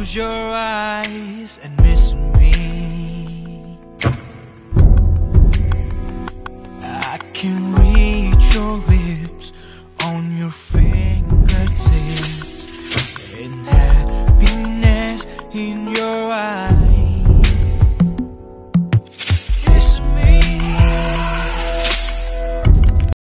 close your eyes and miss me. I can reach your lips on your fingertips and happiness in your eyes.